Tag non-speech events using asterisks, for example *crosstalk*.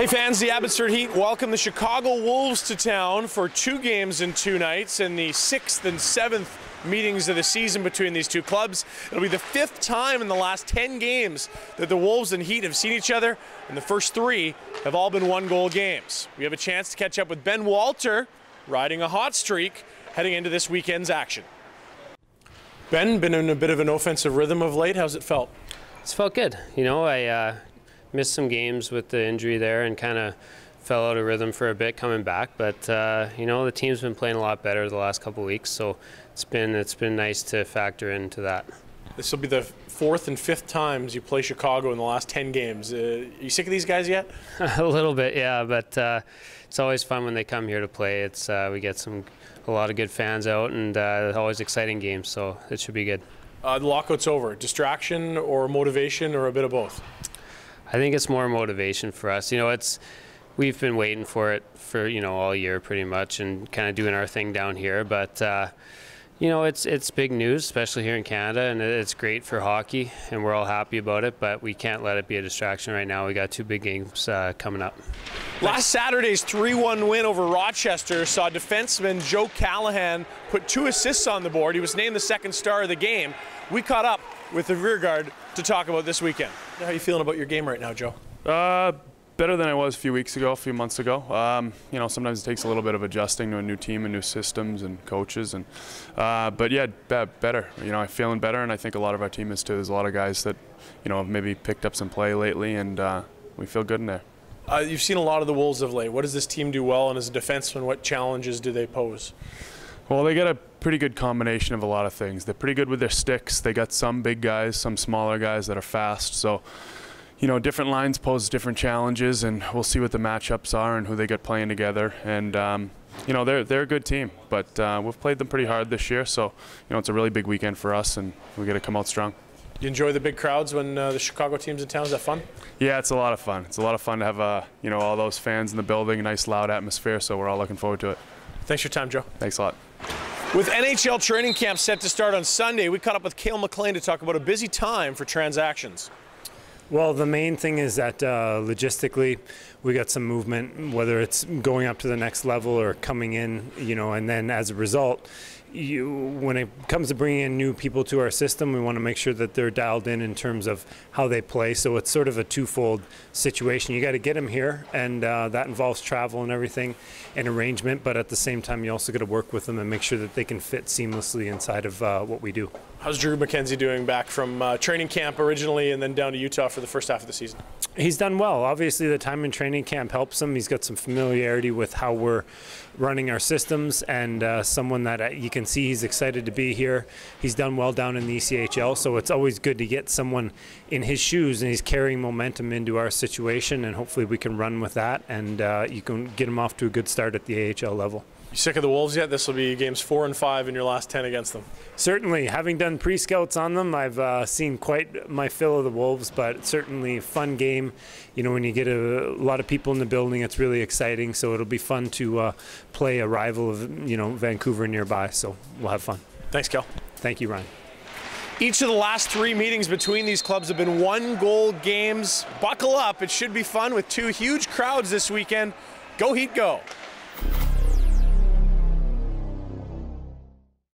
Hey fans, the Abbotsford Heat welcome the Chicago Wolves to town for two games in two nights in the sixth and seventh meetings of the season between these two clubs. It'll be the fifth time in the last 10 games that the Wolves and Heat have seen each other, and the first three have all been one goal games. We have a chance to catch up with Ben Walter, riding a hot streak, heading into this weekend's action. Ben, been in a bit of an offensive rhythm of late. How's it felt? It's felt good. You know, I uh, missed some games with the injury there and kind of fell out of rhythm for a bit coming back. But uh, you know, the team's been playing a lot better the last couple weeks, so it's been it's been nice to factor into that. This will be the fourth and fifth times you play Chicago in the last 10 games. Uh, you sick of these guys yet? *laughs* a little bit, yeah. But uh, it's always fun when they come here to play. It's uh, we get some a lot of good fans out and uh, always exciting games, so it should be good. Uh, the lockout's over. Distraction or motivation or a bit of both? I think it's more motivation for us. You know, it's we've been waiting for it for you know all year pretty much, and kind of doing our thing down here. But uh, you know, it's it's big news, especially here in Canada, and it's great for hockey, and we're all happy about it. But we can't let it be a distraction right now. We got two big games uh, coming up. Last Saturday's 3-1 win over Rochester saw defenseman Joe Callahan put two assists on the board. He was named the second star of the game. We caught up with the rear guard to talk about this weekend. How are you feeling about your game right now, Joe? Uh, better than I was a few weeks ago, a few months ago. Um, you know, sometimes it takes a little bit of adjusting to a new team and new systems and coaches, and uh, but yeah, be better. You know, I'm feeling better, and I think a lot of our team is too. There's a lot of guys that, you know, have maybe picked up some play lately, and uh, we feel good in there. Uh, you've seen a lot of the Wolves of late. What does this team do well, and as a defenseman, what challenges do they pose? Well, they got a pretty good combination of a lot of things. They're pretty good with their sticks. They got some big guys, some smaller guys that are fast. So, you know, different lines pose different challenges, and we'll see what the matchups are and who they get playing together. And um, you know, they're they're a good team, but uh, we've played them pretty hard this year. So, you know, it's a really big weekend for us, and we got to come out strong. You enjoy the big crowds when uh, the Chicago team's in town? Is that fun? Yeah, it's a lot of fun. It's a lot of fun to have uh, you know all those fans in the building, a nice loud atmosphere. So we're all looking forward to it. Thanks for your time, Joe. Thanks a lot. With NHL training camp set to start on Sunday, we caught up with Cail MacLean to talk about a busy time for transactions. Well, the main thing is that uh, logistically, we got some movement, whether it's going up to the next level or coming in, you know, and then as a result, you, when it comes to bringing in new people to our system, we want to make sure that they're dialed in in terms of how they play. So it's sort of a twofold situation. You got to get them here, and uh, that involves travel and everything and arrangement. But at the same time, you also got to work with them and make sure that they can fit seamlessly inside of uh, what we do. How's Drew Mackenzie doing back from uh, training camp originally and then down to Utah for the first half of the season? He's done well. Obviously, the time in training camp helps him. He's got some familiarity with how we're running our systems and uh, someone that uh, you can see he's excited to be here. He's done well down in the ECHL, so it's always good to get someone in his shoes and he's carrying momentum into our situation, and hopefully we can run with that and uh, you can get him off to a good start at the AHL level. You sick of the Wolves yet? This will be games four and five in your last 10 against them. Certainly. Having done pre scouts on them, I've uh, seen quite my fill of the Wolves, but certainly a fun game. You know, when you get a, a, lot of people in the building, it's really exciting. So it'll be fun to uh, play a rival of, you know, Vancouver nearby. So we'll have fun. Thanks, Kel. Thank you, Ryan. Each of the last three meetings between these clubs have been one goal games. Buckle up. It should be fun with two huge crowds this weekend. Go Heat, go.